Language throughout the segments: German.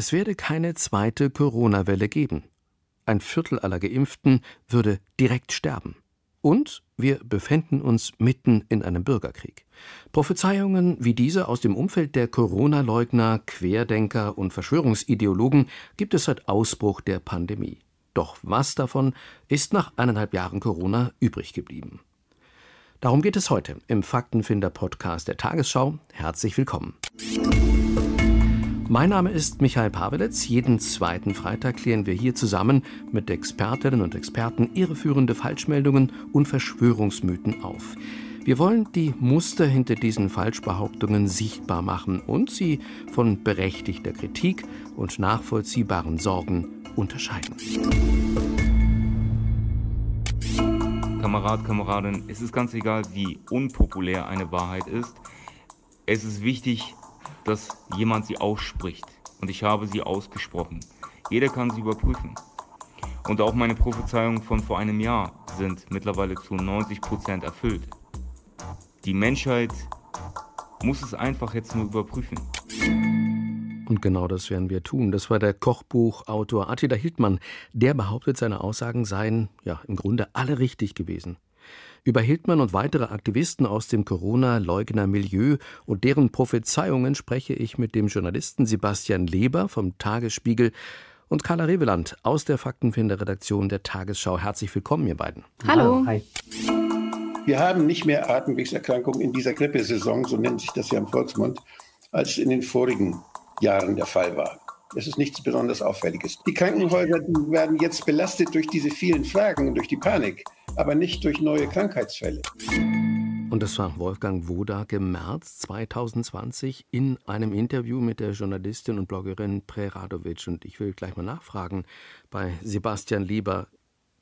Es werde keine zweite Corona-Welle geben. Ein Viertel aller Geimpften würde direkt sterben. Und wir befänden uns mitten in einem Bürgerkrieg. Prophezeiungen wie diese aus dem Umfeld der Corona-Leugner, Querdenker und Verschwörungsideologen gibt es seit Ausbruch der Pandemie. Doch was davon ist nach eineinhalb Jahren Corona übrig geblieben? Darum geht es heute im Faktenfinder-Podcast der Tagesschau. Herzlich willkommen. Mein Name ist Michael Pavelitz. Jeden zweiten Freitag klären wir hier zusammen mit Expertinnen und Experten irreführende Falschmeldungen und Verschwörungsmythen auf. Wir wollen die Muster hinter diesen Falschbehauptungen sichtbar machen und sie von berechtigter Kritik und nachvollziehbaren Sorgen unterscheiden. Kamerad, Kameradin, es ist ganz egal, wie unpopulär eine Wahrheit ist. Es ist wichtig, dass jemand sie ausspricht. Und ich habe sie ausgesprochen. Jeder kann sie überprüfen. Und auch meine Prophezeiungen von vor einem Jahr sind mittlerweile zu 90 Prozent erfüllt. Die Menschheit muss es einfach jetzt nur überprüfen. Und genau das werden wir tun. Das war der Kochbuchautor Attila Hildmann. Der behauptet, seine Aussagen seien ja im Grunde alle richtig gewesen. Über Hildmann und weitere Aktivisten aus dem Corona-Leugner-Milieu und deren Prophezeiungen spreche ich mit dem Journalisten Sebastian Leber vom Tagesspiegel und Carla Reveland aus der Faktenfinder-Redaktion der Tagesschau. Herzlich willkommen, ihr beiden. Hallo. Hi. Wir haben nicht mehr Atemwegserkrankungen in dieser Grippesaison, so nennt sich das ja im Volksmund, als in den vorigen Jahren der Fall war. Es ist nichts besonders Auffälliges. Die Krankenhäuser die werden jetzt belastet durch diese vielen Fragen und durch die Panik, aber nicht durch neue Krankheitsfälle. Und das war Wolfgang Wodak im März 2020 in einem Interview mit der Journalistin und Bloggerin Preradovic. Und ich will gleich mal nachfragen bei Sebastian Lieber,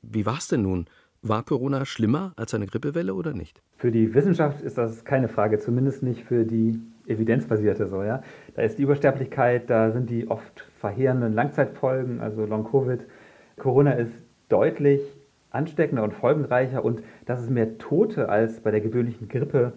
wie war es denn nun? War Corona schlimmer als eine Grippewelle oder nicht? Für die Wissenschaft ist das keine Frage, zumindest nicht für die evidenzbasierte so, ja. Da ist die Übersterblichkeit, da sind die oft verheerenden Langzeitfolgen, also Long-Covid. Corona ist deutlich ansteckender und folgenreicher und dass es mehr Tote als bei der gewöhnlichen Grippe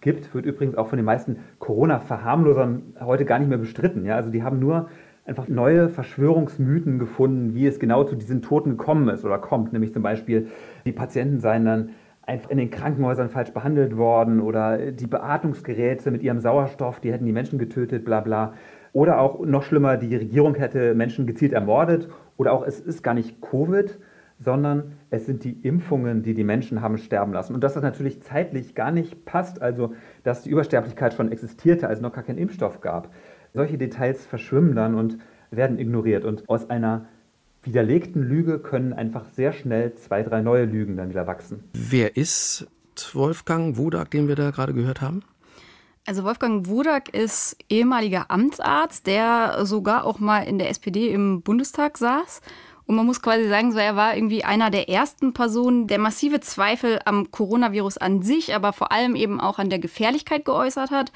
gibt, wird übrigens auch von den meisten Corona-Verharmlosern heute gar nicht mehr bestritten. Ja? Also die haben nur einfach neue Verschwörungsmythen gefunden, wie es genau zu diesen Toten gekommen ist oder kommt. Nämlich zum Beispiel, die Patienten seien dann einfach in den Krankenhäusern falsch behandelt worden oder die Beatmungsgeräte mit ihrem Sauerstoff, die hätten die Menschen getötet, bla bla. Oder auch noch schlimmer, die Regierung hätte Menschen gezielt ermordet. Oder auch es ist gar nicht Covid, sondern es sind die Impfungen, die die Menschen haben sterben lassen. Und dass das natürlich zeitlich gar nicht passt, also dass die Übersterblichkeit schon existierte, als es noch gar keinen Impfstoff gab. Solche Details verschwimmen dann und werden ignoriert. Und aus einer widerlegten Lüge können einfach sehr schnell zwei, drei neue Lügen dann wieder wachsen. Wer ist Wolfgang Wodak, den wir da gerade gehört haben? Also Wolfgang Wodak ist ehemaliger Amtsarzt, der sogar auch mal in der SPD im Bundestag saß. Und man muss quasi sagen, so er war irgendwie einer der ersten Personen, der massive Zweifel am Coronavirus an sich, aber vor allem eben auch an der Gefährlichkeit geäußert hat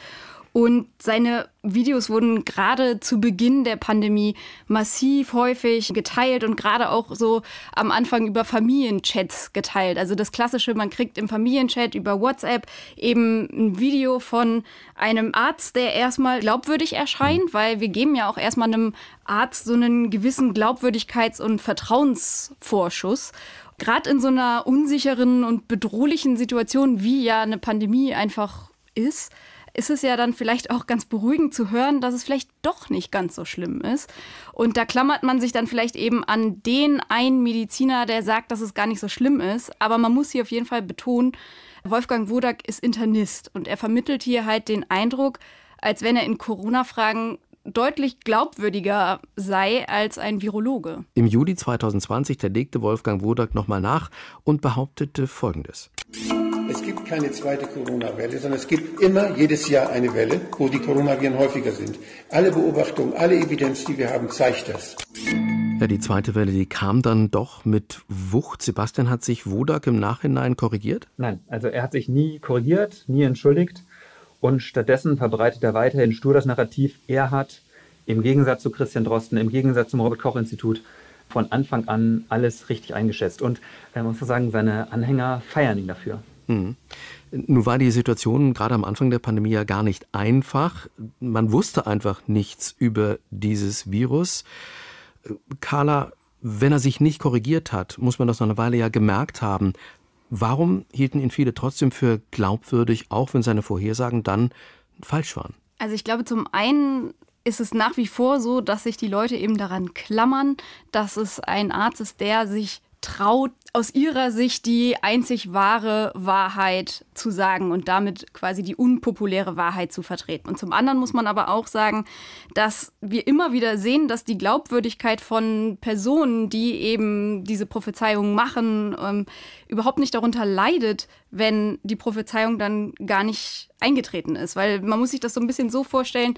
und seine Videos wurden gerade zu Beginn der Pandemie massiv häufig geteilt und gerade auch so am Anfang über Familienchats geteilt. Also das klassische, man kriegt im Familienchat über WhatsApp eben ein Video von einem Arzt, der erstmal glaubwürdig erscheint, weil wir geben ja auch erstmal einem Arzt so einen gewissen Glaubwürdigkeits- und Vertrauensvorschuss gerade in so einer unsicheren und bedrohlichen Situation, wie ja eine Pandemie einfach ist, ist es ja dann vielleicht auch ganz beruhigend zu hören, dass es vielleicht doch nicht ganz so schlimm ist. Und da klammert man sich dann vielleicht eben an den einen Mediziner, der sagt, dass es gar nicht so schlimm ist. Aber man muss hier auf jeden Fall betonen, Wolfgang Wodak ist Internist und er vermittelt hier halt den Eindruck, als wenn er in Corona-Fragen deutlich glaubwürdiger sei als ein Virologe. Im Juli 2020 da legte Wolfgang Wodak nochmal nach und behauptete Folgendes. Es gibt keine zweite Corona-Welle, sondern es gibt immer jedes Jahr eine Welle, wo die Coronaviren häufiger sind. Alle Beobachtungen, alle Evidenz, die wir haben, zeigt das. Ja, die zweite Welle, die kam dann doch mit Wucht. Sebastian hat sich Wodak im Nachhinein korrigiert? Nein, also er hat sich nie korrigiert, nie entschuldigt. Und stattdessen verbreitet er weiterhin stur das Narrativ, er hat im Gegensatz zu Christian Drosten, im Gegensatz zum Robert-Koch-Institut von Anfang an alles richtig eingeschätzt. Und man muss sagen, seine Anhänger feiern ihn dafür. Mhm. Nun war die Situation gerade am Anfang der Pandemie ja gar nicht einfach. Man wusste einfach nichts über dieses Virus. Carla, wenn er sich nicht korrigiert hat, muss man das noch eine Weile ja gemerkt haben. Warum hielten ihn viele trotzdem für glaubwürdig, auch wenn seine Vorhersagen dann falsch waren? Also ich glaube, zum einen ist es nach wie vor so, dass sich die Leute eben daran klammern, dass es ein Arzt ist, der sich traut, aus ihrer Sicht die einzig wahre Wahrheit zu sagen und damit quasi die unpopuläre Wahrheit zu vertreten. Und zum anderen muss man aber auch sagen, dass wir immer wieder sehen, dass die Glaubwürdigkeit von Personen, die eben diese Prophezeiungen machen, ähm, überhaupt nicht darunter leidet, wenn die Prophezeiung dann gar nicht eingetreten ist. Weil man muss sich das so ein bisschen so vorstellen,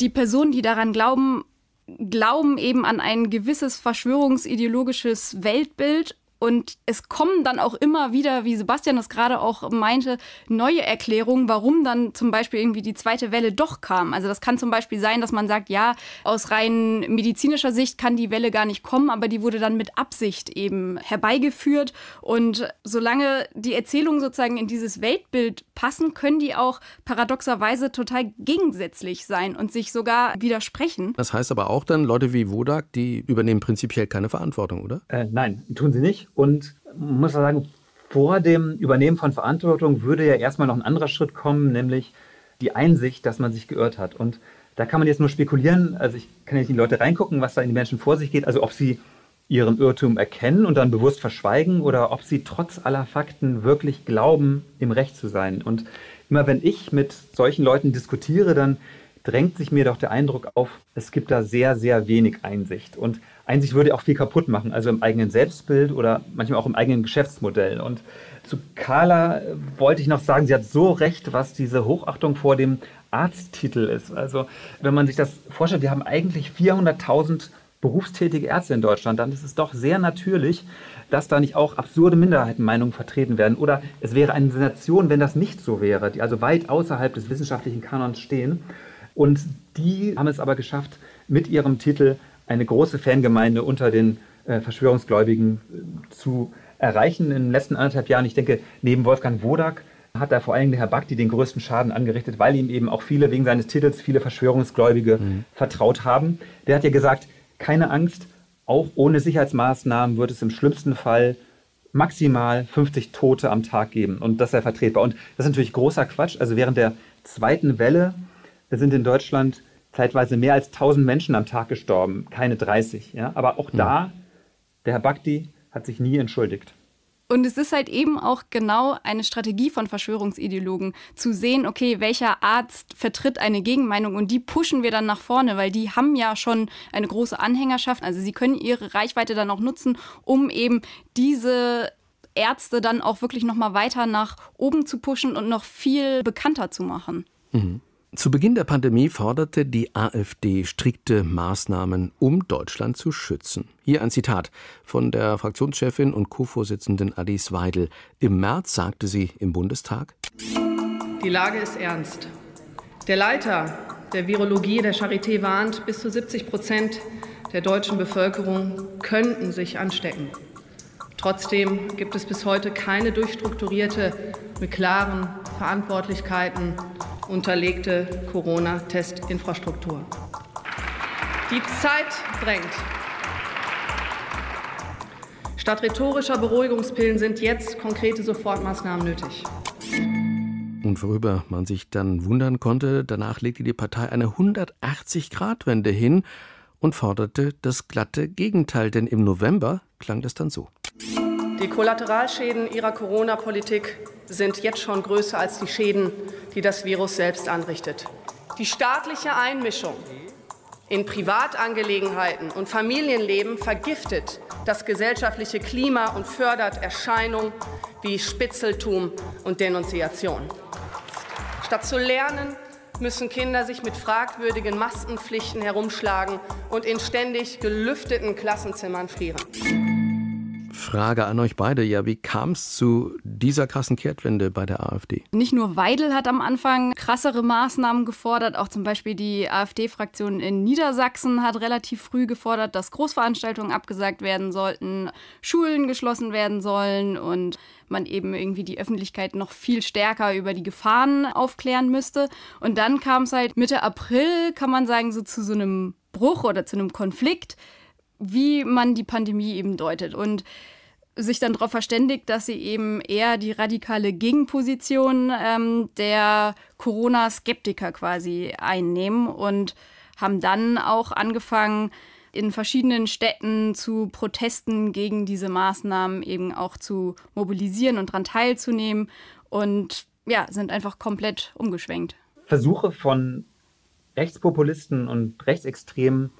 die Personen, die daran glauben, glauben eben an ein gewisses verschwörungsideologisches Weltbild und es kommen dann auch immer wieder, wie Sebastian das gerade auch meinte, neue Erklärungen, warum dann zum Beispiel irgendwie die zweite Welle doch kam. Also das kann zum Beispiel sein, dass man sagt, ja, aus rein medizinischer Sicht kann die Welle gar nicht kommen, aber die wurde dann mit Absicht eben herbeigeführt. Und solange die Erzählungen sozusagen in dieses Weltbild passen, können die auch paradoxerweise total gegensätzlich sein und sich sogar widersprechen. Das heißt aber auch dann, Leute wie Wodak, die übernehmen prinzipiell keine Verantwortung, oder? Äh, nein, tun sie nicht. Und muss sagen, vor dem Übernehmen von Verantwortung würde ja erstmal noch ein anderer Schritt kommen, nämlich die Einsicht, dass man sich geirrt hat. Und da kann man jetzt nur spekulieren. Also ich kann jetzt in die Leute reingucken, was da in die Menschen vor sich geht. Also ob sie ihren Irrtum erkennen und dann bewusst verschweigen oder ob sie trotz aller Fakten wirklich glauben, im Recht zu sein. Und immer wenn ich mit solchen Leuten diskutiere, dann drängt sich mir doch der Eindruck auf, es gibt da sehr, sehr wenig Einsicht. Und Einsicht würde auch viel kaputt machen, also im eigenen Selbstbild oder manchmal auch im eigenen Geschäftsmodell. Und zu Carla wollte ich noch sagen, sie hat so recht, was diese Hochachtung vor dem Arzttitel ist. Also wenn man sich das vorstellt, wir haben eigentlich 400.000 berufstätige Ärzte in Deutschland, dann ist es doch sehr natürlich, dass da nicht auch absurde Minderheitenmeinungen vertreten werden. Oder es wäre eine Sensation, wenn das nicht so wäre, die also weit außerhalb des wissenschaftlichen Kanons stehen. Und die haben es aber geschafft, mit ihrem Titel eine große Fangemeinde unter den äh, Verschwörungsgläubigen äh, zu erreichen in den letzten anderthalb Jahren. Ich denke, neben Wolfgang Wodak hat da vor allem der Herr Bakti den größten Schaden angerichtet, weil ihm eben auch viele wegen seines Titels, viele Verschwörungsgläubige mhm. vertraut haben. Der hat ja gesagt, keine Angst, auch ohne Sicherheitsmaßnahmen wird es im schlimmsten Fall maximal 50 Tote am Tag geben. Und das sei vertretbar. Und das ist natürlich großer Quatsch. Also während der zweiten Welle sind in Deutschland zeitweise mehr als 1000 Menschen am Tag gestorben, keine 30. Ja? Aber auch da, der Herr Bakti hat sich nie entschuldigt. Und es ist halt eben auch genau eine Strategie von Verschwörungsideologen, zu sehen, okay, welcher Arzt vertritt eine Gegenmeinung und die pushen wir dann nach vorne, weil die haben ja schon eine große Anhängerschaft. Also sie können ihre Reichweite dann auch nutzen, um eben diese Ärzte dann auch wirklich nochmal weiter nach oben zu pushen und noch viel bekannter zu machen. Mhm. Zu Beginn der Pandemie forderte die AfD strikte Maßnahmen, um Deutschland zu schützen. Hier ein Zitat von der Fraktionschefin und Co-Vorsitzenden Alice Weidel. Im März sagte sie im Bundestag: Die Lage ist ernst. Der Leiter der Virologie der Charité warnt, bis zu 70 Prozent der deutschen Bevölkerung könnten sich anstecken. Trotzdem gibt es bis heute keine durchstrukturierte, mit klaren Verantwortlichkeiten unterlegte Corona-Testinfrastruktur. Die Zeit drängt. Statt rhetorischer Beruhigungspillen sind jetzt konkrete Sofortmaßnahmen nötig. Und worüber man sich dann wundern konnte, danach legte die Partei eine 180-Grad-Wende hin und forderte das glatte Gegenteil, denn im November klang das dann so. Die Kollateralschäden ihrer Corona-Politik sind jetzt schon größer als die Schäden, die das Virus selbst anrichtet. Die staatliche Einmischung in Privatangelegenheiten und Familienleben vergiftet das gesellschaftliche Klima und fördert Erscheinungen wie Spitzeltum und Denunziation. Statt zu lernen, müssen Kinder sich mit fragwürdigen Maskenpflichten herumschlagen und in ständig gelüfteten Klassenzimmern frieren. Frage an euch beide. Ja, wie kam es zu dieser krassen Kehrtwende bei der AfD? Nicht nur Weidel hat am Anfang krassere Maßnahmen gefordert, auch zum Beispiel die AfD-Fraktion in Niedersachsen hat relativ früh gefordert, dass Großveranstaltungen abgesagt werden sollten, Schulen geschlossen werden sollen und man eben irgendwie die Öffentlichkeit noch viel stärker über die Gefahren aufklären müsste. Und dann kam es halt Mitte April, kann man sagen, so zu so einem Bruch oder zu einem Konflikt wie man die Pandemie eben deutet. Und sich dann darauf verständigt, dass sie eben eher die radikale Gegenposition ähm, der Corona-Skeptiker quasi einnehmen und haben dann auch angefangen, in verschiedenen Städten zu Protesten gegen diese Maßnahmen eben auch zu mobilisieren und daran teilzunehmen und ja, sind einfach komplett umgeschwenkt. Versuche von Rechtspopulisten und Rechtsextremen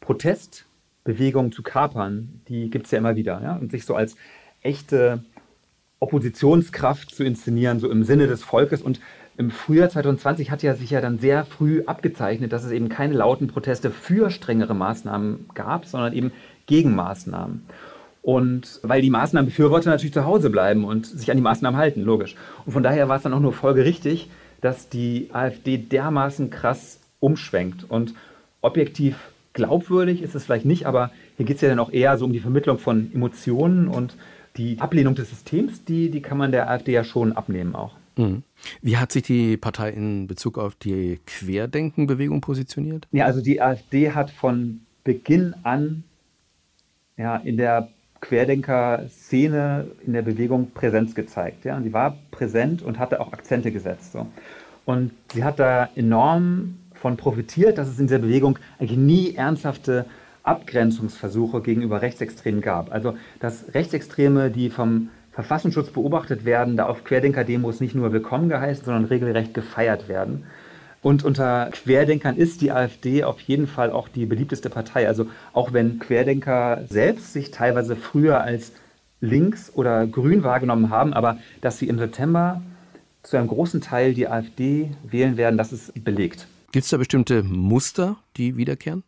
Protest Bewegung zu kapern, die gibt es ja immer wieder. Ja? Und sich so als echte Oppositionskraft zu inszenieren, so im Sinne des Volkes. Und im Frühjahr 2020 hat ja sich ja dann sehr früh abgezeichnet, dass es eben keine lauten Proteste für strengere Maßnahmen gab, sondern eben Gegenmaßnahmen. Und weil die Maßnahmenbefürworter natürlich zu Hause bleiben und sich an die Maßnahmen halten, logisch. Und von daher war es dann auch nur folgerichtig, dass die AfD dermaßen krass umschwenkt und objektiv glaubwürdig ist es vielleicht nicht, aber hier geht es ja dann auch eher so um die Vermittlung von Emotionen und die Ablehnung des Systems, die, die kann man der AfD ja schon abnehmen auch. Mhm. Wie hat sich die Partei in Bezug auf die Querdenkenbewegung positioniert? Ja, also die AfD hat von Beginn an ja, in der Querdenker-Szene, in der Bewegung Präsenz gezeigt. Ja? Und sie war präsent und hatte auch Akzente gesetzt. So. Und sie hat da enorm davon profitiert, dass es in dieser Bewegung eigentlich nie ernsthafte Abgrenzungsversuche gegenüber Rechtsextremen gab. Also dass Rechtsextreme, die vom Verfassungsschutz beobachtet werden, da auf Querdenker-Demos nicht nur willkommen geheißen, sondern regelrecht gefeiert werden. Und unter Querdenkern ist die AfD auf jeden Fall auch die beliebteste Partei. Also auch wenn Querdenker selbst sich teilweise früher als links oder grün wahrgenommen haben, aber dass sie im September zu einem großen Teil die AfD wählen werden, das ist belegt. Gibt es da bestimmte Muster, die wiederkehren?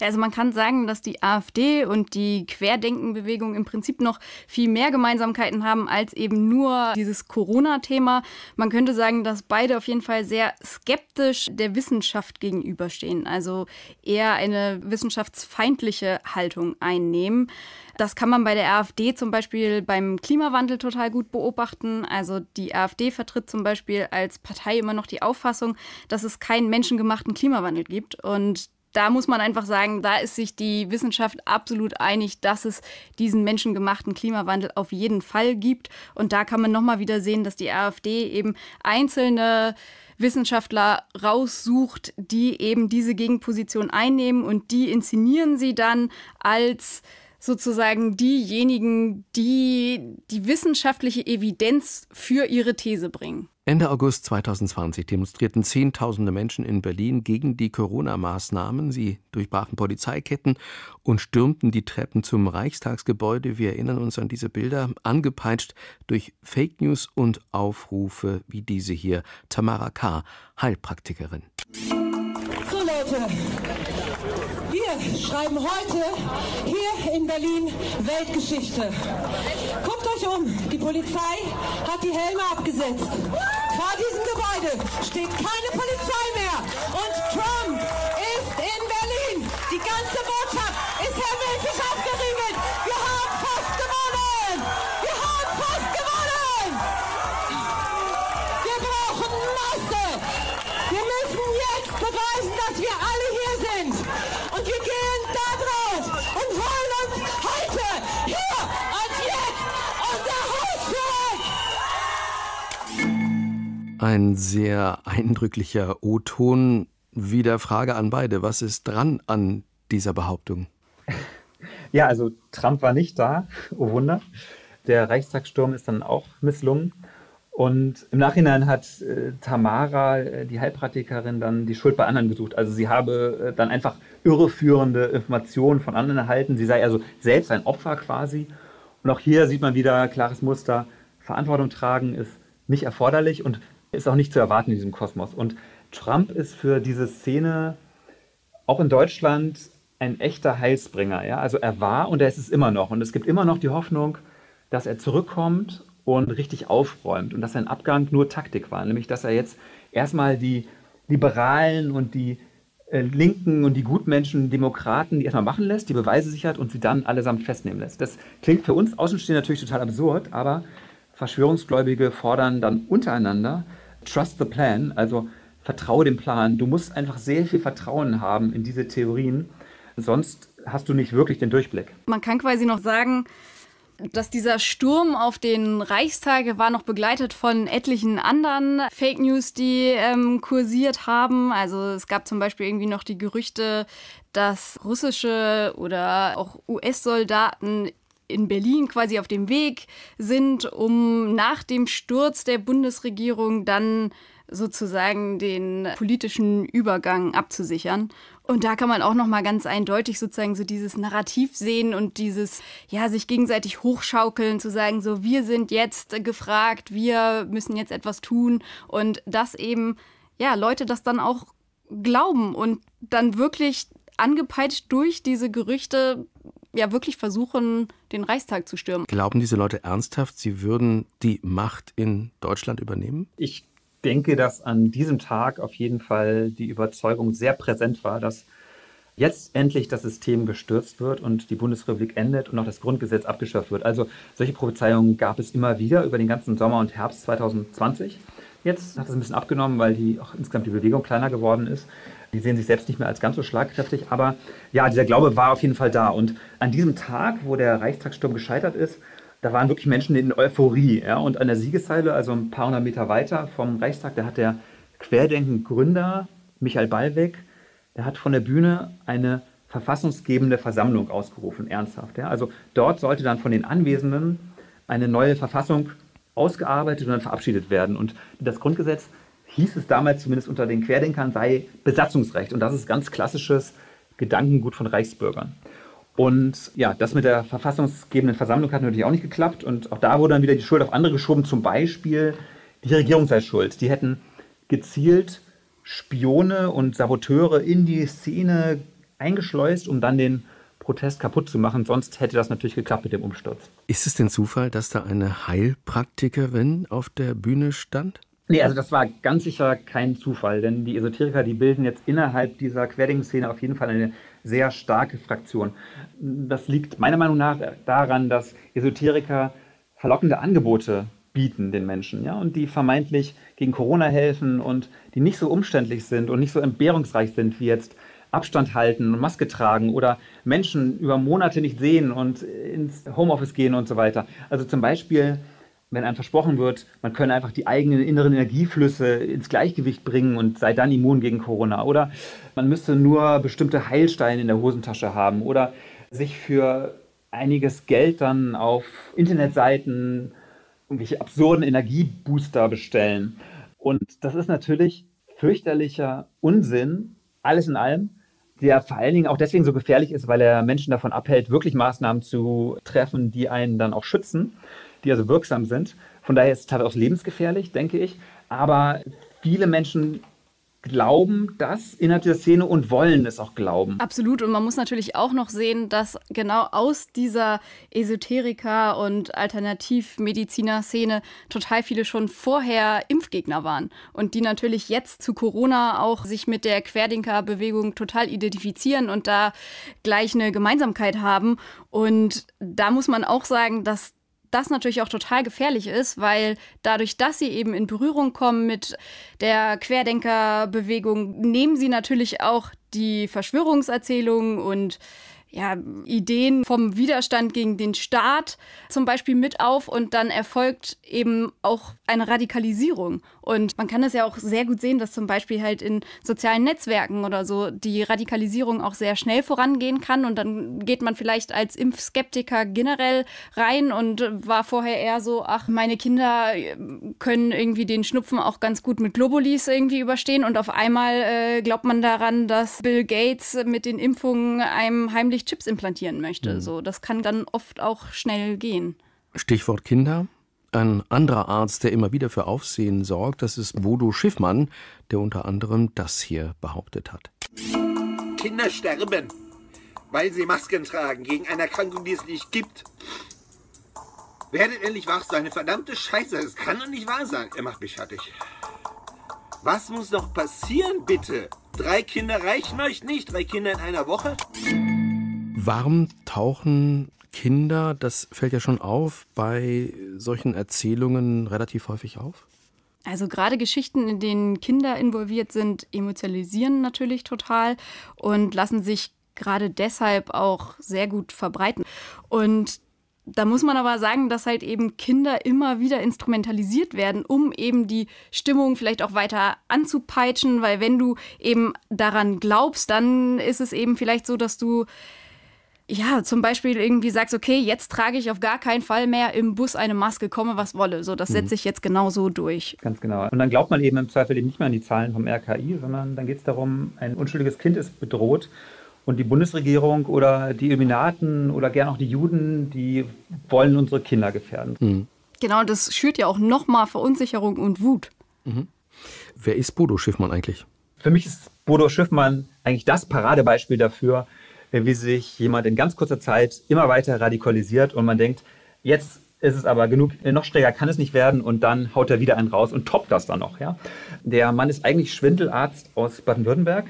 Ja, also man kann sagen, dass die AfD und die Querdenkenbewegung im Prinzip noch viel mehr Gemeinsamkeiten haben als eben nur dieses Corona-Thema. Man könnte sagen, dass beide auf jeden Fall sehr skeptisch der Wissenschaft gegenüberstehen, also eher eine wissenschaftsfeindliche Haltung einnehmen. Das kann man bei der AfD zum Beispiel beim Klimawandel total gut beobachten. Also die AfD vertritt zum Beispiel als Partei immer noch die Auffassung, dass es keinen menschengemachten Klimawandel gibt. Und da muss man einfach sagen, da ist sich die Wissenschaft absolut einig, dass es diesen menschengemachten Klimawandel auf jeden Fall gibt. Und da kann man nochmal wieder sehen, dass die AfD eben einzelne Wissenschaftler raussucht, die eben diese Gegenposition einnehmen und die inszenieren sie dann als sozusagen diejenigen, die die wissenschaftliche Evidenz für ihre These bringen. Ende August 2020 demonstrierten Zehntausende Menschen in Berlin gegen die Corona-Maßnahmen. Sie durchbrachen Polizeiketten und stürmten die Treppen zum Reichstagsgebäude. Wir erinnern uns an diese Bilder, angepeitscht durch Fake News und Aufrufe wie diese hier. Tamara K., Heilpraktikerin. So Leute, wir schreiben heute hier in Berlin Weltgeschichte. Guckt euch um, die Polizei hat die Helme abgesetzt. Vor diesem Gebäude steht keine Polizei mehr. Und Trump Ein sehr eindrücklicher O-Ton. Wieder Frage an beide. Was ist dran an dieser Behauptung? Ja, also Trump war nicht da, oh Wunder. Der Reichstagssturm ist dann auch misslungen. Und im Nachhinein hat äh, Tamara, äh, die Heilpraktikerin, dann die Schuld bei anderen gesucht. Also sie habe äh, dann einfach irreführende Informationen von anderen erhalten. Sie sei also selbst ein Opfer quasi. Und auch hier sieht man wieder klares Muster. Verantwortung tragen ist nicht erforderlich und ist auch nicht zu erwarten in diesem Kosmos. Und Trump ist für diese Szene auch in Deutschland ein echter Heilsbringer. Ja? Also er war und er ist es immer noch. Und es gibt immer noch die Hoffnung, dass er zurückkommt und richtig aufräumt und dass sein Abgang nur Taktik war, nämlich dass er jetzt erstmal die Liberalen und die äh, Linken und die Gutmenschen, Demokraten, die erstmal machen lässt, die Beweise sichert und sie dann allesamt festnehmen lässt. Das klingt für uns Außenstehende natürlich total absurd, aber Verschwörungsgläubige fordern dann untereinander Trust the Plan, also vertraue dem Plan. Du musst einfach sehr viel Vertrauen haben in diese Theorien, sonst hast du nicht wirklich den Durchblick. Man kann quasi noch sagen, dass dieser Sturm auf den Reichstag war noch begleitet von etlichen anderen Fake News, die ähm, kursiert haben. Also es gab zum Beispiel irgendwie noch die Gerüchte, dass russische oder auch US-Soldaten in Berlin quasi auf dem Weg sind, um nach dem Sturz der Bundesregierung dann sozusagen den politischen Übergang abzusichern. Und da kann man auch noch mal ganz eindeutig sozusagen so dieses Narrativ sehen und dieses ja sich gegenseitig hochschaukeln, zu sagen so wir sind jetzt gefragt, wir müssen jetzt etwas tun und dass eben ja Leute das dann auch glauben und dann wirklich angepeitscht durch diese Gerüchte ja wirklich versuchen, den Reichstag zu stürmen. Glauben diese Leute ernsthaft, sie würden die Macht in Deutschland übernehmen? Ich denke, dass an diesem Tag auf jeden Fall die Überzeugung sehr präsent war, dass jetzt endlich das System gestürzt wird und die Bundesrepublik endet und auch das Grundgesetz abgeschafft wird. Also solche Prophezeiungen gab es immer wieder über den ganzen Sommer und Herbst 2020. Jetzt hat es ein bisschen abgenommen, weil die auch insgesamt die Bewegung kleiner geworden ist. Die sehen sich selbst nicht mehr als ganz so schlagkräftig, aber ja, dieser Glaube war auf jeden Fall da. Und an diesem Tag, wo der Reichstagssturm gescheitert ist, da waren wirklich Menschen in Euphorie. Ja? Und an der Siegessäule, also ein paar hundert Meter weiter vom Reichstag, da hat der Querdenken-Gründer Michael Ballweg, der hat von der Bühne eine verfassungsgebende Versammlung ausgerufen, ernsthaft. Ja? Also dort sollte dann von den Anwesenden eine neue Verfassung ausgearbeitet und dann verabschiedet werden. Und das Grundgesetz hieß es damals zumindest unter den Querdenkern sei Besatzungsrecht. Und das ist ganz klassisches Gedankengut von Reichsbürgern. Und ja, das mit der verfassungsgebenden Versammlung hat natürlich auch nicht geklappt. Und auch da wurde dann wieder die Schuld auf andere geschoben. Zum Beispiel die Regierung sei schuld. Die hätten gezielt Spione und Saboteure in die Szene eingeschleust, um dann den Protest kaputt zu machen. Sonst hätte das natürlich geklappt mit dem Umsturz. Ist es denn Zufall, dass da eine Heilpraktikerin auf der Bühne stand? Nee, also das war ganz sicher kein Zufall, denn die Esoteriker, die bilden jetzt innerhalb dieser Querdenken-Szene auf jeden Fall eine sehr starke Fraktion. Das liegt meiner Meinung nach daran, dass Esoteriker verlockende Angebote bieten den Menschen, ja, und die vermeintlich gegen Corona helfen und die nicht so umständlich sind und nicht so entbehrungsreich sind wie jetzt Abstand halten und Maske tragen oder Menschen über Monate nicht sehen und ins Homeoffice gehen und so weiter. Also zum Beispiel wenn einem versprochen wird, man könne einfach die eigenen inneren Energieflüsse ins Gleichgewicht bringen und sei dann immun gegen Corona. Oder man müsste nur bestimmte Heilsteine in der Hosentasche haben oder sich für einiges Geld dann auf Internetseiten irgendwelche absurden Energiebooster bestellen. Und das ist natürlich fürchterlicher Unsinn, alles in allem, der vor allen Dingen auch deswegen so gefährlich ist, weil er Menschen davon abhält, wirklich Maßnahmen zu treffen, die einen dann auch schützen die also wirksam sind. Von daher ist es teilweise auch lebensgefährlich, denke ich. Aber viele Menschen glauben das innerhalb der Szene und wollen es auch glauben. Absolut. Und man muss natürlich auch noch sehen, dass genau aus dieser Esoteriker- und Alternativmediziner-Szene total viele schon vorher Impfgegner waren. Und die natürlich jetzt zu Corona auch sich mit der Querdenker-Bewegung total identifizieren und da gleich eine Gemeinsamkeit haben. Und da muss man auch sagen, dass das natürlich auch total gefährlich ist, weil dadurch, dass sie eben in Berührung kommen mit der Querdenkerbewegung, nehmen sie natürlich auch die Verschwörungserzählungen und ja, Ideen vom Widerstand gegen den Staat zum Beispiel mit auf und dann erfolgt eben auch eine Radikalisierung. Und man kann es ja auch sehr gut sehen, dass zum Beispiel halt in sozialen Netzwerken oder so die Radikalisierung auch sehr schnell vorangehen kann und dann geht man vielleicht als Impfskeptiker generell rein und war vorher eher so, ach, meine Kinder können irgendwie den Schnupfen auch ganz gut mit Globulis irgendwie überstehen und auf einmal äh, glaubt man daran, dass Bill Gates mit den Impfungen einem heimlich heimlich Chips implantieren möchte. Mhm. So, das kann dann oft auch schnell gehen. Stichwort Kinder. Ein anderer Arzt, der immer wieder für Aufsehen sorgt, das ist Bodo Schiffmann, der unter anderem das hier behauptet hat. Kinder sterben, weil sie Masken tragen gegen eine Erkrankung, die es nicht gibt. Werdet endlich wach, so eine verdammte Scheiße. Das kann doch nicht wahr sein. Er macht mich fertig. Was muss noch passieren, bitte? Drei Kinder reichen euch nicht? Drei Kinder in einer Woche? Warum tauchen Kinder, das fällt ja schon auf, bei solchen Erzählungen relativ häufig auf? Also gerade Geschichten, in denen Kinder involviert sind, emotionalisieren natürlich total und lassen sich gerade deshalb auch sehr gut verbreiten. Und da muss man aber sagen, dass halt eben Kinder immer wieder instrumentalisiert werden, um eben die Stimmung vielleicht auch weiter anzupeitschen, weil wenn du eben daran glaubst, dann ist es eben vielleicht so, dass du ja, zum Beispiel irgendwie sagst, okay, jetzt trage ich auf gar keinen Fall mehr im Bus eine Maske, komme was wolle. So, das setze mhm. ich jetzt genau so durch. Ganz genau. Und dann glaubt man eben im Zweifel eben nicht mehr an die Zahlen vom RKI, sondern dann geht es darum, ein unschuldiges Kind ist bedroht und die Bundesregierung oder die Illuminaten oder gern auch die Juden, die wollen unsere Kinder gefährden. Mhm. Genau, das schürt ja auch nochmal Verunsicherung und Wut. Mhm. Wer ist Bodo Schiffmann eigentlich? Für mich ist Bodo Schiffmann eigentlich das Paradebeispiel dafür, wie sich jemand in ganz kurzer Zeit immer weiter radikalisiert und man denkt, jetzt ist es aber genug, noch strenger kann es nicht werden und dann haut er wieder einen raus und toppt das dann noch. Ja? Der Mann ist eigentlich Schwindelarzt aus Baden-Württemberg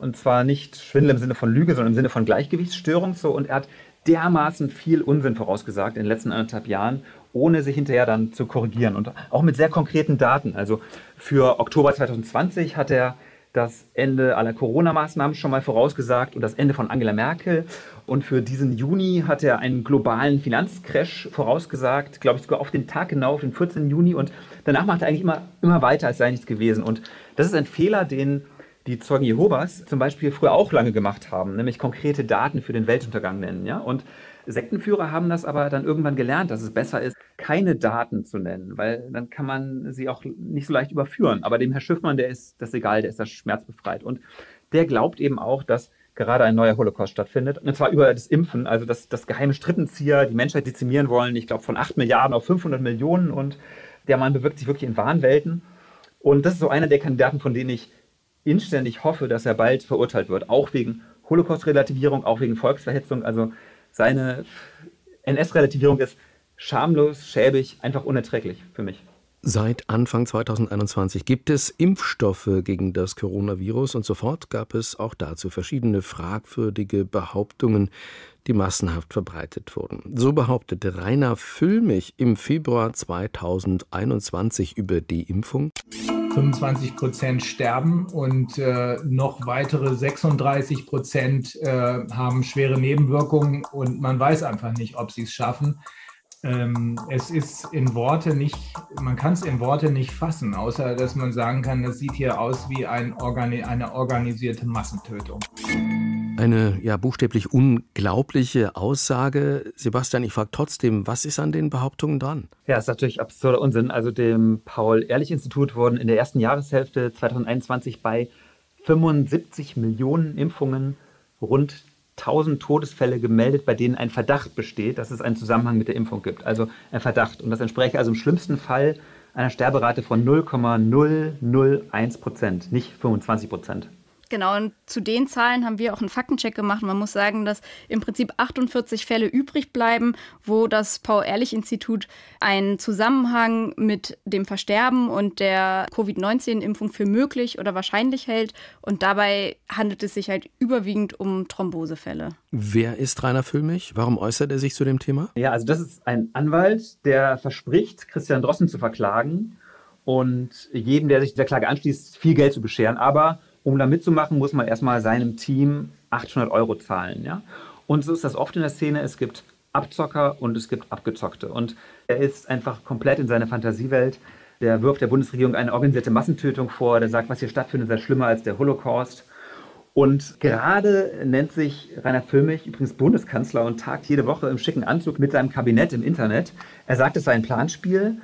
und zwar nicht Schwindel im Sinne von Lüge, sondern im Sinne von Gleichgewichtsstörung. So. Und er hat dermaßen viel Unsinn vorausgesagt in den letzten anderthalb Jahren, ohne sich hinterher dann zu korrigieren. Und auch mit sehr konkreten Daten. Also für Oktober 2020 hat er das Ende aller Corona-Maßnahmen schon mal vorausgesagt und das Ende von Angela Merkel. Und für diesen Juni hat er einen globalen Finanzcrash vorausgesagt, glaube ich sogar auf den Tag genau, auf den 14. Juni. Und danach macht er eigentlich immer, immer weiter, als sei nichts gewesen. Und das ist ein Fehler, den die Zeugen Jehovas zum Beispiel früher auch lange gemacht haben, nämlich konkrete Daten für den Weltuntergang nennen. Ja? Und Sektenführer haben das aber dann irgendwann gelernt, dass es besser ist, keine Daten zu nennen, weil dann kann man sie auch nicht so leicht überführen. Aber dem Herr Schiffmann, der ist das egal, der ist das schmerzbefreit. Und der glaubt eben auch, dass gerade ein neuer Holocaust stattfindet. Und zwar über das Impfen, also dass das geheime Strippenzieher die Menschheit dezimieren wollen, ich glaube von 8 Milliarden auf 500 Millionen. Und der Mann bewirkt sich wirklich in Wahnwelten. Und das ist so einer der Kandidaten, von denen ich inständig hoffe, dass er bald verurteilt wird, auch wegen Holocaust-Relativierung, auch wegen Volksverhetzung. Also seine NS-Relativierung ist schamlos, schäbig, einfach unerträglich für mich. Seit Anfang 2021 gibt es Impfstoffe gegen das Coronavirus und sofort gab es auch dazu verschiedene fragwürdige Behauptungen, die massenhaft verbreitet wurden. So behauptete Rainer Füllmich im Februar 2021 über die Impfung. 25 Prozent sterben und äh, noch weitere 36 Prozent äh, haben schwere Nebenwirkungen und man weiß einfach nicht, ob sie es schaffen. Ähm, es ist in Worte nicht, man kann es in Worte nicht fassen, außer dass man sagen kann, das sieht hier aus wie ein Organi eine organisierte Massentötung. Eine ja buchstäblich unglaubliche Aussage. Sebastian, ich frage trotzdem, was ist an den Behauptungen dran? Ja, ist natürlich absurder Unsinn. Also dem Paul-Ehrlich-Institut wurden in der ersten Jahreshälfte 2021 bei 75 Millionen Impfungen rund 1000 Todesfälle gemeldet, bei denen ein Verdacht besteht, dass es einen Zusammenhang mit der Impfung gibt. Also ein Verdacht. Und das entspräche also im schlimmsten Fall einer Sterberate von 0,001 Prozent, nicht 25 Prozent. Genau, und zu den Zahlen haben wir auch einen Faktencheck gemacht. Man muss sagen, dass im Prinzip 48 Fälle übrig bleiben, wo das Paul-Ehrlich-Institut einen Zusammenhang mit dem Versterben und der Covid-19-Impfung für möglich oder wahrscheinlich hält. Und dabei handelt es sich halt überwiegend um Thrombosefälle. Wer ist Rainer Füllmich? Warum äußert er sich zu dem Thema? Ja, also das ist ein Anwalt, der verspricht, Christian Drossen zu verklagen und jedem, der sich dieser Klage anschließt, viel Geld zu bescheren. Aber um da mitzumachen, muss man erstmal seinem Team 800 Euro zahlen. Ja? Und so ist das oft in der Szene. Es gibt Abzocker und es gibt Abgezockte. Und er ist einfach komplett in seiner Fantasiewelt. Der wirft der Bundesregierung eine organisierte Massentötung vor. Der sagt, was hier stattfindet, sei schlimmer als der Holocaust. Und gerade nennt sich Rainer Füllmich übrigens Bundeskanzler und tagt jede Woche im schicken Anzug mit seinem Kabinett im Internet. Er sagt, es sei ein Planspiel,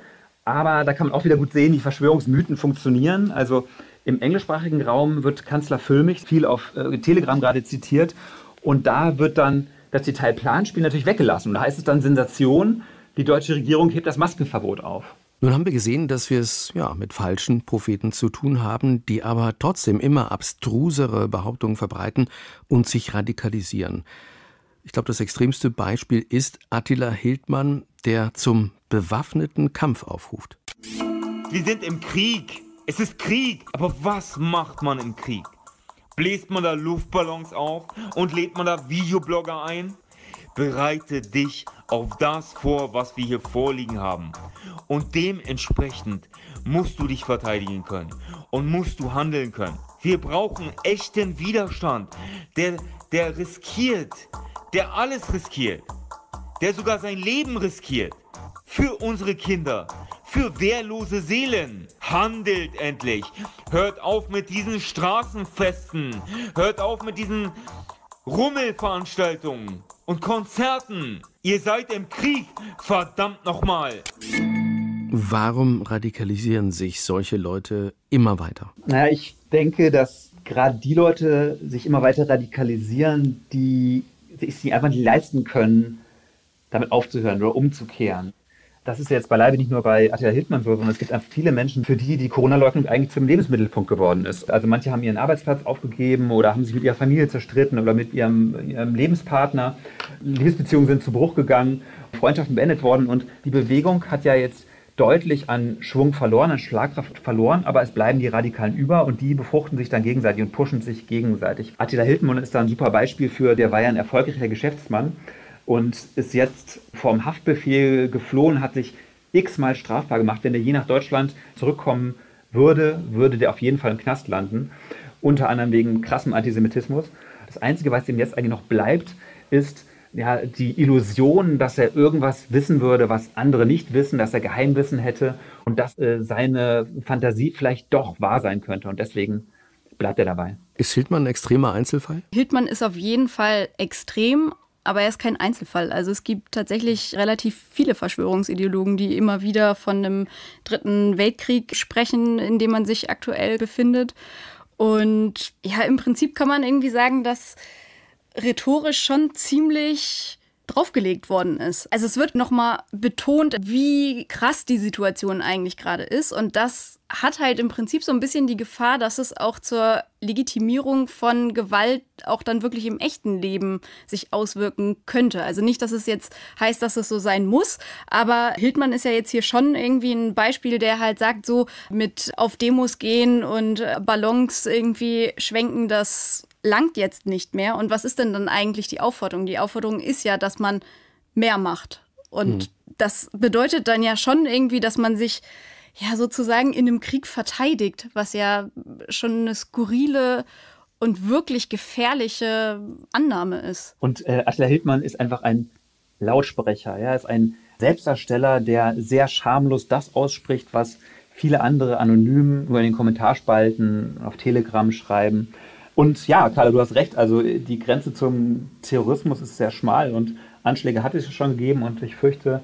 aber da kann man auch wieder gut sehen, wie Verschwörungsmythen funktionieren. Also im englischsprachigen Raum wird Kanzler Füllmich viel auf äh, Telegram gerade zitiert und da wird dann das Detail Planspiel natürlich weggelassen. Und da heißt es dann Sensation, die deutsche Regierung hebt das Maskenverbot auf. Nun haben wir gesehen, dass wir es ja mit falschen Propheten zu tun haben, die aber trotzdem immer abstrusere Behauptungen verbreiten und sich radikalisieren. Ich glaube, das extremste Beispiel ist Attila Hildmann, der zum bewaffneten Kampf aufruft. Wir sind im Krieg. Es ist Krieg. Aber was macht man im Krieg? Bläst man da Luftballons auf und lädt man da Videoblogger ein? Bereite dich auf das vor, was wir hier vorliegen haben. Und dementsprechend musst du dich verteidigen können und musst du handeln können. Wir brauchen echten Widerstand, der, der riskiert, der alles riskiert, der sogar sein Leben riskiert für unsere Kinder, für wehrlose Seelen. Handelt endlich. Hört auf mit diesen Straßenfesten. Hört auf mit diesen Rummelveranstaltungen und Konzerten. Ihr seid im Krieg, verdammt nochmal. Warum radikalisieren sich solche Leute immer weiter? Naja, ich denke, dass gerade die Leute sich immer weiter radikalisieren, die sich einfach nicht leisten können, damit aufzuhören oder umzukehren. Das ist jetzt beileibe nicht nur bei Attila Hildmann so, sondern es gibt einfach viele Menschen, für die die Corona-Leugnung eigentlich zum Lebensmittelpunkt geworden ist. Also manche haben ihren Arbeitsplatz aufgegeben oder haben sich mit ihrer Familie zerstritten oder mit ihrem, ihrem Lebenspartner. Liebesbeziehungen sind zu Bruch gegangen, Freundschaften beendet worden und die Bewegung hat ja jetzt deutlich an Schwung verloren, an Schlagkraft verloren, aber es bleiben die Radikalen über und die befruchten sich dann gegenseitig und pushen sich gegenseitig. Attila Hildmann ist da ein super Beispiel für, der war ja ein erfolgreicher Geschäftsmann und ist jetzt vom Haftbefehl geflohen, hat sich x-mal strafbar gemacht. Wenn er je nach Deutschland zurückkommen würde, würde der auf jeden Fall im Knast landen, unter anderem wegen krassem Antisemitismus. Das Einzige, was ihm jetzt eigentlich noch bleibt, ist ja, die Illusion, dass er irgendwas wissen würde, was andere nicht wissen, dass er Geheimwissen hätte und dass äh, seine Fantasie vielleicht doch wahr sein könnte. Und deswegen bleibt er dabei. Ist Hildmann ein extremer Einzelfall? Hildmann ist auf jeden Fall extrem, aber er ist kein Einzelfall. Also es gibt tatsächlich relativ viele Verschwörungsideologen, die immer wieder von einem dritten Weltkrieg sprechen, in dem man sich aktuell befindet. Und ja, im Prinzip kann man irgendwie sagen, dass rhetorisch schon ziemlich draufgelegt worden ist. Also es wird nochmal betont, wie krass die Situation eigentlich gerade ist. Und das hat halt im Prinzip so ein bisschen die Gefahr, dass es auch zur Legitimierung von Gewalt auch dann wirklich im echten Leben sich auswirken könnte. Also nicht, dass es jetzt heißt, dass es so sein muss, aber Hildmann ist ja jetzt hier schon irgendwie ein Beispiel, der halt sagt, so mit auf Demos gehen und Ballons irgendwie schwenken, das langt jetzt nicht mehr. Und was ist denn dann eigentlich die Aufforderung? Die Aufforderung ist ja, dass man mehr macht. Und hm. das bedeutet dann ja schon irgendwie, dass man sich ja sozusagen in einem Krieg verteidigt, was ja schon eine skurrile und wirklich gefährliche Annahme ist. Und äh, Attila Hildmann ist einfach ein Lautsprecher, ja, ist ein Selbstdarsteller, der sehr schamlos das ausspricht, was viele andere anonym in den Kommentarspalten auf Telegram schreiben. Und ja, Carla, du hast recht. Also die Grenze zum Terrorismus ist sehr schmal und Anschläge hat es schon gegeben und ich fürchte,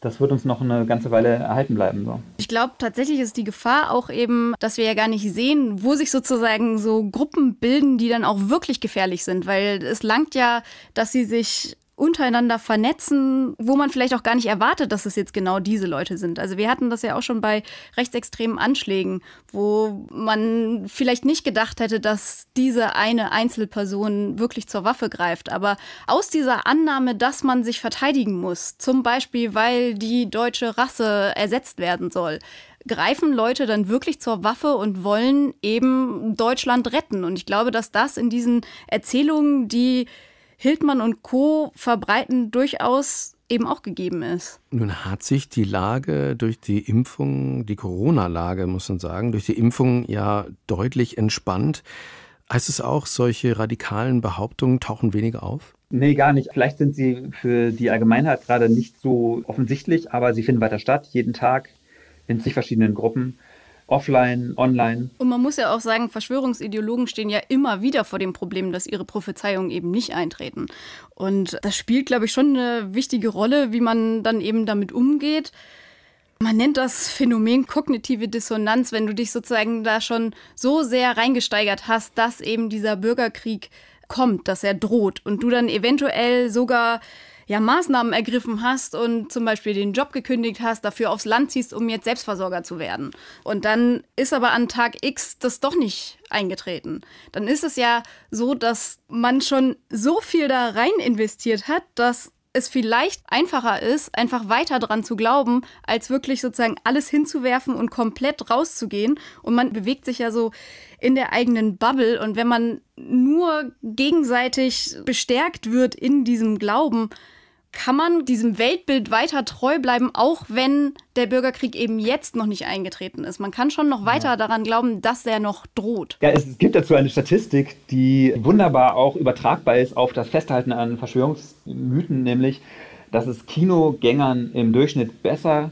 das wird uns noch eine ganze Weile erhalten bleiben. So. Ich glaube, tatsächlich ist die Gefahr auch eben, dass wir ja gar nicht sehen, wo sich sozusagen so Gruppen bilden, die dann auch wirklich gefährlich sind. Weil es langt ja, dass sie sich untereinander vernetzen, wo man vielleicht auch gar nicht erwartet, dass es jetzt genau diese Leute sind. Also wir hatten das ja auch schon bei rechtsextremen Anschlägen, wo man vielleicht nicht gedacht hätte, dass diese eine Einzelperson wirklich zur Waffe greift. Aber aus dieser Annahme, dass man sich verteidigen muss, zum Beispiel weil die deutsche Rasse ersetzt werden soll, greifen Leute dann wirklich zur Waffe und wollen eben Deutschland retten. Und ich glaube, dass das in diesen Erzählungen, die Hildmann und Co. verbreiten, durchaus eben auch gegeben ist. Nun hat sich die Lage durch die Impfung, die Corona-Lage, muss man sagen, durch die Impfung ja deutlich entspannt. Heißt es auch, solche radikalen Behauptungen tauchen weniger auf? Nee, gar nicht. Vielleicht sind sie für die Allgemeinheit gerade nicht so offensichtlich, aber sie finden weiter statt, jeden Tag in sich verschiedenen Gruppen offline, online. Und man muss ja auch sagen, Verschwörungsideologen stehen ja immer wieder vor dem Problem, dass ihre Prophezeiungen eben nicht eintreten. Und das spielt, glaube ich, schon eine wichtige Rolle, wie man dann eben damit umgeht. Man nennt das Phänomen kognitive Dissonanz, wenn du dich sozusagen da schon so sehr reingesteigert hast, dass eben dieser Bürgerkrieg kommt, dass er droht und du dann eventuell sogar ja, Maßnahmen ergriffen hast und zum Beispiel den Job gekündigt hast, dafür aufs Land ziehst, um jetzt Selbstversorger zu werden. Und dann ist aber an Tag X das doch nicht eingetreten. Dann ist es ja so, dass man schon so viel da rein investiert hat, dass es vielleicht einfacher ist, einfach weiter dran zu glauben, als wirklich sozusagen alles hinzuwerfen und komplett rauszugehen. Und man bewegt sich ja so in der eigenen Bubble. Und wenn man nur gegenseitig bestärkt wird in diesem Glauben, kann man diesem Weltbild weiter treu bleiben, auch wenn der Bürgerkrieg eben jetzt noch nicht eingetreten ist. Man kann schon noch weiter ja. daran glauben, dass der noch droht. Ja, es gibt dazu eine Statistik, die wunderbar auch übertragbar ist auf das Festhalten an Verschwörungsmythen, nämlich, dass es Kinogängern im Durchschnitt besser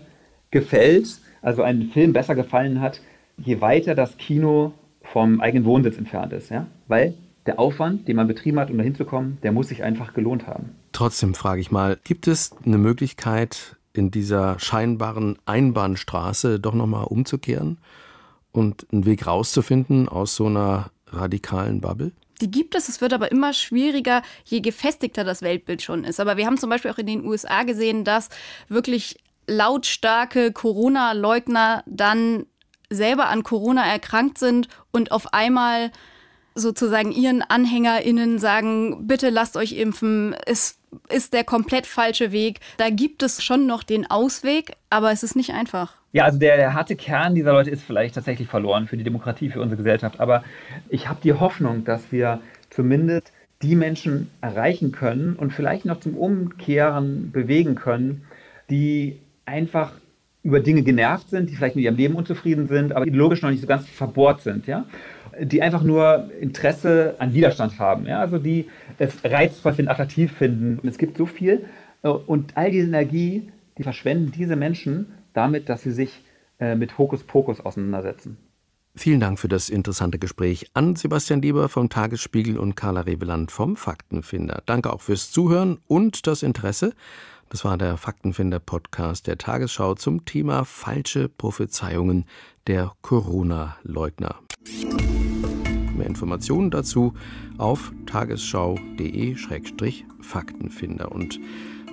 gefällt, also ein Film besser gefallen hat, je weiter das Kino vom eigenen Wohnsitz entfernt ist. Ja? Weil der Aufwand, den man betrieben hat, um dahin zu kommen, der muss sich einfach gelohnt haben. Trotzdem frage ich mal, gibt es eine Möglichkeit, in dieser scheinbaren Einbahnstraße doch nochmal umzukehren und einen Weg rauszufinden aus so einer radikalen Bubble? Die gibt es, es wird aber immer schwieriger, je gefestigter das Weltbild schon ist. Aber wir haben zum Beispiel auch in den USA gesehen, dass wirklich lautstarke Corona-Leugner dann selber an Corona erkrankt sind und auf einmal sozusagen ihren AnhängerInnen sagen, bitte lasst euch impfen, es ist der komplett falsche Weg. Da gibt es schon noch den Ausweg, aber es ist nicht einfach. Ja, also der, der harte Kern dieser Leute ist vielleicht tatsächlich verloren für die Demokratie, für unsere Gesellschaft. Aber ich habe die Hoffnung, dass wir zumindest die Menschen erreichen können und vielleicht noch zum Umkehren bewegen können, die einfach über Dinge genervt sind, die vielleicht mit ihrem Leben unzufrieden sind, aber ideologisch noch nicht so ganz verbohrt sind, ja, die einfach nur Interesse an Widerstand haben, ja, also die es reizvoll finden, attraktiv finden. Es gibt so viel äh, und all diese Energie, die verschwenden diese Menschen damit, dass sie sich äh, mit Hokuspokus auseinandersetzen. Vielen Dank für das interessante Gespräch an Sebastian Lieber vom Tagesspiegel und Carla Reveland vom Faktenfinder. Danke auch fürs Zuhören und das Interesse. Das war der Faktenfinder-Podcast der Tagesschau zum Thema falsche Prophezeiungen der Corona-Leugner. Mehr Informationen dazu auf tagesschau.de-faktenfinder. Und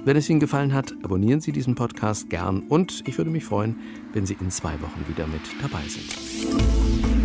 wenn es Ihnen gefallen hat, abonnieren Sie diesen Podcast gern und ich würde mich freuen, wenn Sie in zwei Wochen wieder mit dabei sind.